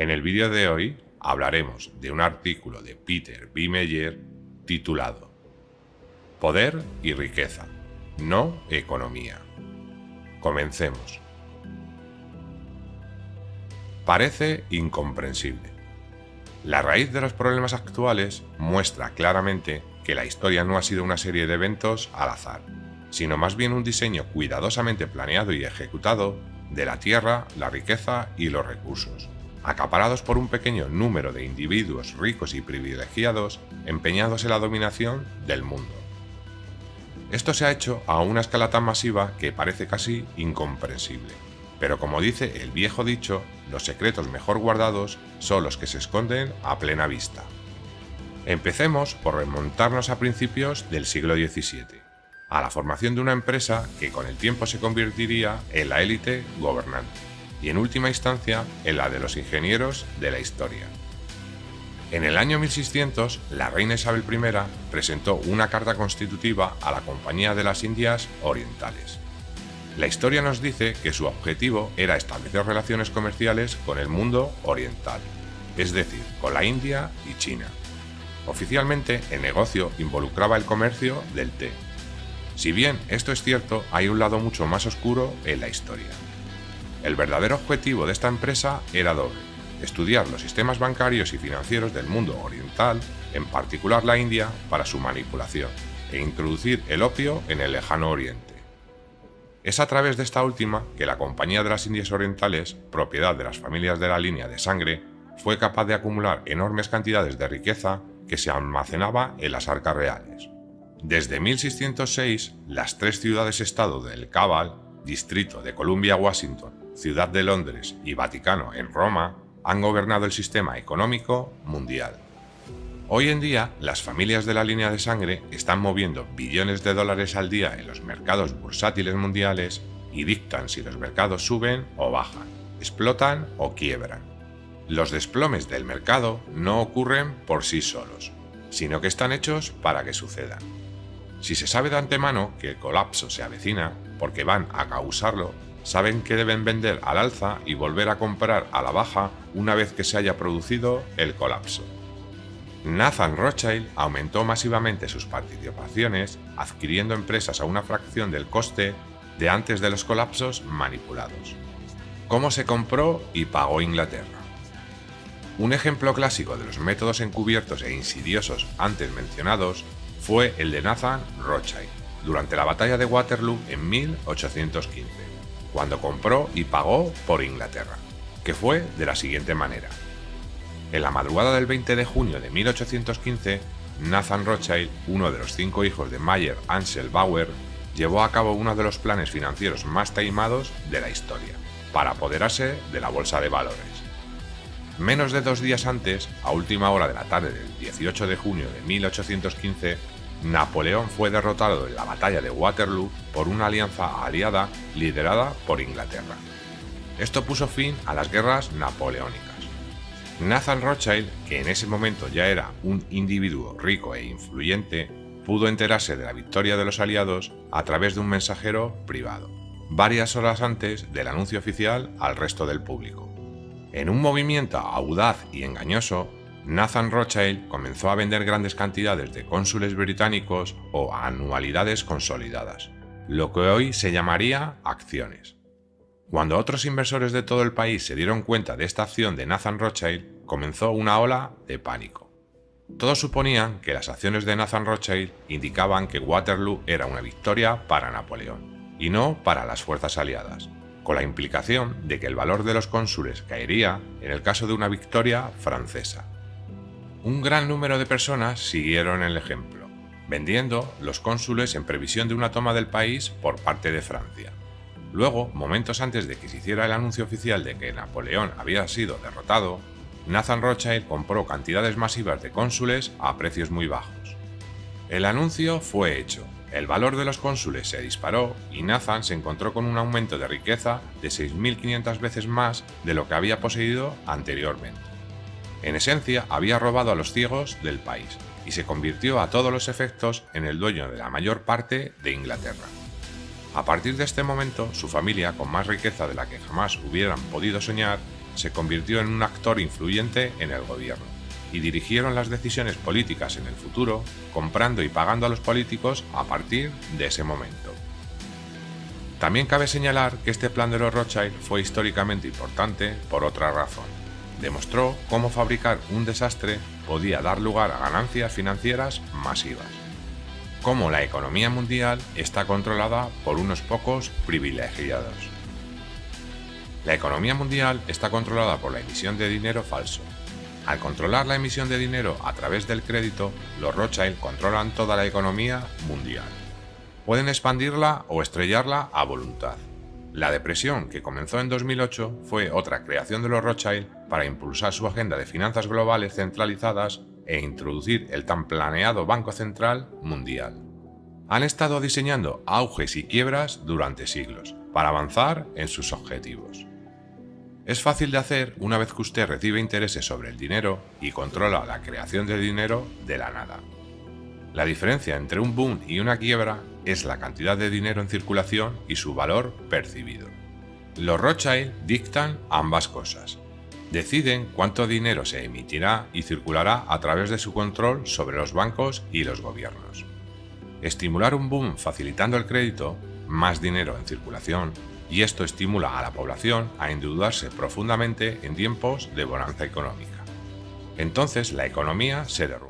En el vídeo de hoy hablaremos de un artículo de Peter B. Meyer titulado Poder y riqueza, no economía. Comencemos. Parece incomprensible. La raíz de los problemas actuales muestra claramente que la historia no ha sido una serie de eventos al azar, sino más bien un diseño cuidadosamente planeado y ejecutado de la tierra, la riqueza y los recursos, acaparados por un pequeño número de individuos ricos y privilegiados empeñados en la dominación del mundo. Esto se ha hecho a una escala tan masiva que parece casi incomprensible. Pero como dice el viejo dicho, los secretos mejor guardados son los que se esconden a plena vista. Empecemos por remontarnos a principios del siglo XVII, a la formación de una empresa que con el tiempo se convertiría en la élite gobernante y en última instancia en la de los ingenieros de la historia. En el año 1600, la reina Isabel I presentó una carta constitutiva a la Compañía de las Indias Orientales, la historia nos dice que su objetivo era establecer relaciones comerciales con el mundo oriental, es decir, con la India y China. Oficialmente, el negocio involucraba el comercio del té. Si bien esto es cierto, hay un lado mucho más oscuro en la historia. El verdadero objetivo de esta empresa era doble, estudiar los sistemas bancarios y financieros del mundo oriental, en particular la India, para su manipulación, e introducir el opio en el lejano oriente. Es a través de esta última que la Compañía de las Indias Orientales, propiedad de las familias de la línea de sangre, fue capaz de acumular enormes cantidades de riqueza que se almacenaba en las arcas reales. Desde 1606, las tres ciudades-estado del Cabal, Distrito de Columbia-Washington, Ciudad de Londres y Vaticano en Roma, han gobernado el sistema económico mundial. Hoy en día, las familias de la línea de sangre están moviendo billones de dólares al día en los mercados bursátiles mundiales y dictan si los mercados suben o bajan, explotan o quiebran. Los desplomes del mercado no ocurren por sí solos, sino que están hechos para que sucedan. Si se sabe de antemano que el colapso se avecina, porque van a causarlo, saben que deben vender al alza y volver a comprar a la baja una vez que se haya producido el colapso. Nathan Rothschild aumentó masivamente sus participaciones, adquiriendo empresas a una fracción del coste de antes de los colapsos manipulados. ¿Cómo se compró y pagó Inglaterra? Un ejemplo clásico de los métodos encubiertos e insidiosos antes mencionados fue el de Nathan Rothschild durante la batalla de Waterloo en 1815, cuando compró y pagó por Inglaterra, que fue de la siguiente manera. En la madrugada del 20 de junio de 1815, Nathan Rothschild, uno de los cinco hijos de Mayer Ansel Bauer, llevó a cabo uno de los planes financieros más taimados de la historia, para apoderarse de la bolsa de valores. Menos de dos días antes, a última hora de la tarde del 18 de junio de 1815, Napoleón fue derrotado en la batalla de Waterloo por una alianza aliada liderada por Inglaterra. Esto puso fin a las guerras napoleónicas. Nathan Rothschild, que en ese momento ya era un individuo rico e influyente, pudo enterarse de la victoria de los aliados a través de un mensajero privado, varias horas antes del anuncio oficial al resto del público. En un movimiento audaz y engañoso, Nathan Rothschild comenzó a vender grandes cantidades de cónsules británicos o anualidades consolidadas, lo que hoy se llamaría acciones. Cuando otros inversores de todo el país se dieron cuenta de esta acción de Nathan Rothschild, comenzó una ola de pánico. Todos suponían que las acciones de Nathan Rothschild indicaban que Waterloo era una victoria para Napoleón, y no para las fuerzas aliadas, con la implicación de que el valor de los cónsules caería en el caso de una victoria francesa. Un gran número de personas siguieron el ejemplo, vendiendo los cónsules en previsión de una toma del país por parte de Francia. Luego, momentos antes de que se hiciera el anuncio oficial de que Napoleón había sido derrotado, Nathan Rothschild compró cantidades masivas de cónsules a precios muy bajos. El anuncio fue hecho, el valor de los cónsules se disparó y Nathan se encontró con un aumento de riqueza de 6.500 veces más de lo que había poseído anteriormente. En esencia, había robado a los ciegos del país y se convirtió a todos los efectos en el dueño de la mayor parte de Inglaterra. A partir de este momento, su familia, con más riqueza de la que jamás hubieran podido soñar, se convirtió en un actor influyente en el gobierno y dirigieron las decisiones políticas en el futuro, comprando y pagando a los políticos a partir de ese momento. También cabe señalar que este plan de los Rothschild fue históricamente importante por otra razón. Demostró cómo fabricar un desastre podía dar lugar a ganancias financieras masivas. Cómo la economía mundial está controlada por unos pocos privilegiados. La economía mundial está controlada por la emisión de dinero falso, al controlar la emisión de dinero a través del crédito, los Rothschild controlan toda la economía mundial. Pueden expandirla o estrellarla a voluntad. La depresión que comenzó en 2008 fue otra creación de los Rothschild para impulsar su agenda de finanzas globales centralizadas e introducir el tan planeado Banco Central Mundial. Han estado diseñando auges y quiebras durante siglos para avanzar en sus objetivos. Es fácil de hacer una vez que usted recibe intereses sobre el dinero y controla la creación de dinero de la nada. La diferencia entre un boom y una quiebra es la cantidad de dinero en circulación y su valor percibido. Los Rothschild dictan ambas cosas. Deciden cuánto dinero se emitirá y circulará a través de su control sobre los bancos y los gobiernos. Estimular un boom facilitando el crédito, más dinero en circulación, y esto estimula a la población a endeudarse profundamente en tiempos de bonanza económica. Entonces la economía se derrumba.